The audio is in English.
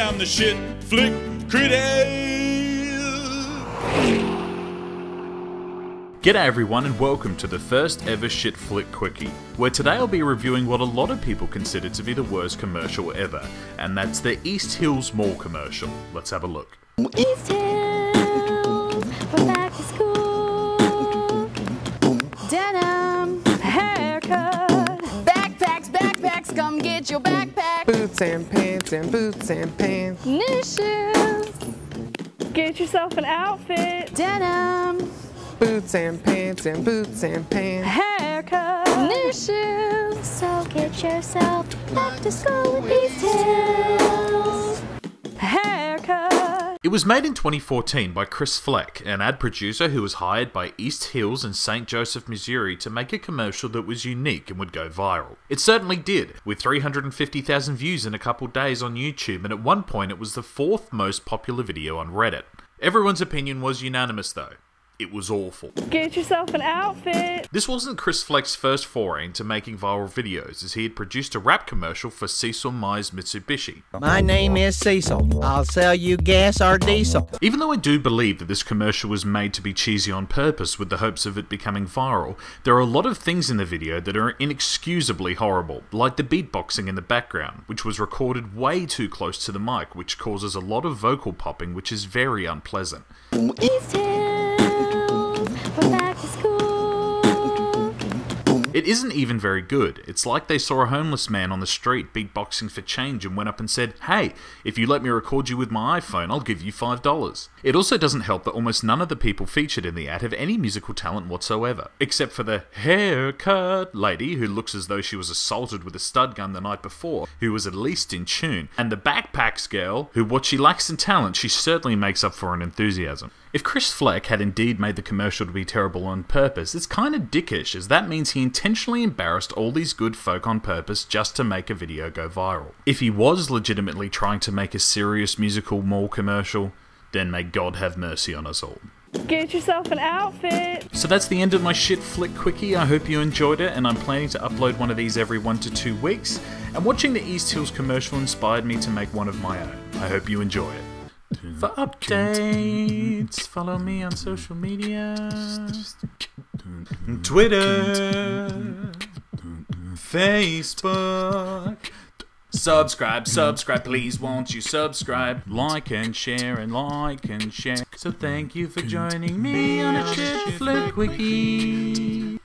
I'm the shit flick critic. G'day everyone and welcome to the first ever Shit Flick Quickie, where today I'll be reviewing what a lot of people consider to be the worst commercial ever, and that's the East Hills Mall commercial. Let's have a look. East Hills, we're back to school. Backpacks, get your backpack. Boots and pants and boots and pants. New shoes, Get yourself an outfit. denim, Boots and pants and boots and pants. Haircut. new shoes. So get yourself back to school with East Hills. It was made in 2014 by Chris Fleck, an ad producer who was hired by East Hills in St. Joseph, Missouri to make a commercial that was unique and would go viral. It certainly did, with 350,000 views in a couple days on YouTube, and at one point it was the fourth most popular video on Reddit. Everyone's opinion was unanimous though. It was awful. Get yourself an outfit. This wasn't Chris Fleck's first foray into making viral videos, as he had produced a rap commercial for Cecil Myers Mitsubishi. My name is Cecil. I'll sell you gas or diesel. Even though I do believe that this commercial was made to be cheesy on purpose with the hopes of it becoming viral, there are a lot of things in the video that are inexcusably horrible, like the beatboxing in the background, which was recorded way too close to the mic, which causes a lot of vocal popping, which is very unpleasant. East It isn't even very good. It's like they saw a homeless man on the street beatboxing for change and went up and said, Hey, if you let me record you with my iPhone, I'll give you $5. It also doesn't help that almost none of the people featured in the ad have any musical talent whatsoever, except for the haircut lady who looks as though she was assaulted with a stud gun the night before, who was at least in tune, and the backpacks girl, who what she lacks in talent, she certainly makes up for in enthusiasm. If Chris Fleck had indeed made the commercial to be terrible on purpose, it's kind of dickish, as that means he intentionally embarrassed all these good folk on purpose just to make a video go viral. If he was legitimately trying to make a serious musical mall commercial, then may God have mercy on us all. Get yourself an outfit. So that's the end of my shit flick quickie. I hope you enjoyed it, and I'm planning to upload one of these every one to two weeks. And watching the East Hills commercial inspired me to make one of my own. I hope you enjoy it. For updates, follow me on social media Twitter, Facebook. Subscribe, subscribe, please won't you subscribe? Like and share and like and share. So thank you for joining me on a shit flick quickie.